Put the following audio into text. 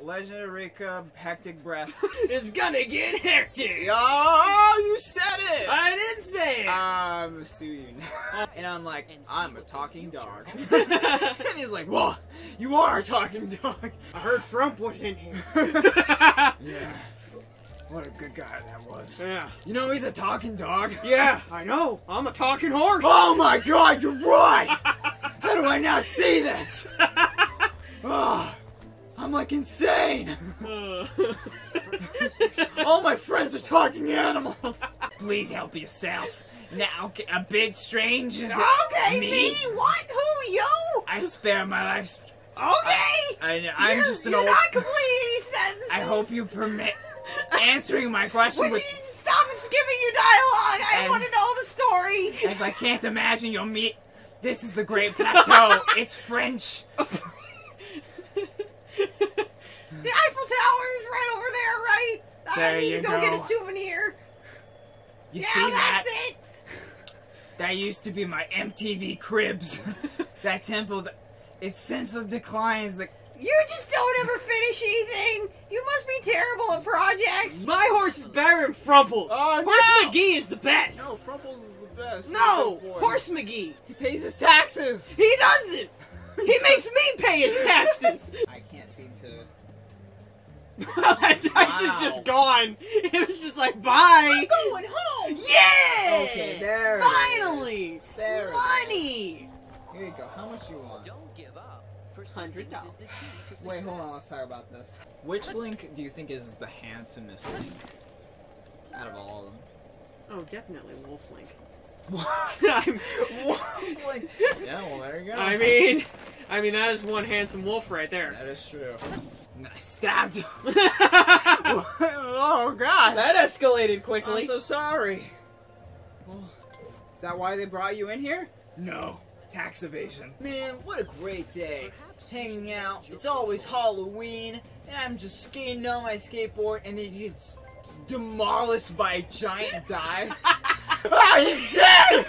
Legend of Rika, hectic breath. It's gonna get hectic. oh, you said it. I did say it. I'm assuming. and I'm like, And I'm a talking dog. and he's like, well, you are a talking dog. I heard Frump was in here. Yeah. What a good guy that was. yeah. You know he's a talking dog. Yeah, I know. I'm a talking horse. Oh my god, you're right! How do I not see this? Oh, I'm like insane! All my friends are talking animals! Please help yourself. Now, a big strange is okay, me? me? What? Who? You? I spare my life. Okay. I, I'm you're, just an you're old. not completing any sentences. I hope you permit answering my question Would with, you stop skipping your dialogue? I And- want to know the story. as I can't imagine you'll meet. This is the Great Plateau. it's French. The Eiffel Tower is right over there, right? There I need you to go, get a souvenir. You yeah, see that? that's it. That used to be my MTV Cribs. that temple, that, it since the declines. The, You just don't ever finish anything. You must be terrible at projects. My horse is better than Frumples. Oh, horse no! McGee is the best. No, Frumples is the best. No, Horse McGee. He pays his taxes. He doesn't. He makes me pay his taxes. I can't seem to. that dice Wow. is just gone. It was just like, bye. I'm Going home. Yeah. Okay, there. Finally. There it is. Money. Here you go. How much you want? Don't give up. Hundred dollars. is the key to success. Wait, hold on. Let's talk about this. Which Link do you think is the handsomest Link out of all of them? Oh, definitely Wolf Link. What? I'm- Link. Yeah, well, there you go. I mean, I mean that is one handsome wolf right there. that is true. And I stabbed him. oh God. That escalated quickly. I'm so sorry. Well, is that why they brought you in here? No. Tax evasion. Man, what a great day. Perhaps Hanging out. It's always Halloween, and I'm just skating on my skateboard, and it gets demolished by a giant dive. ah, he's dead!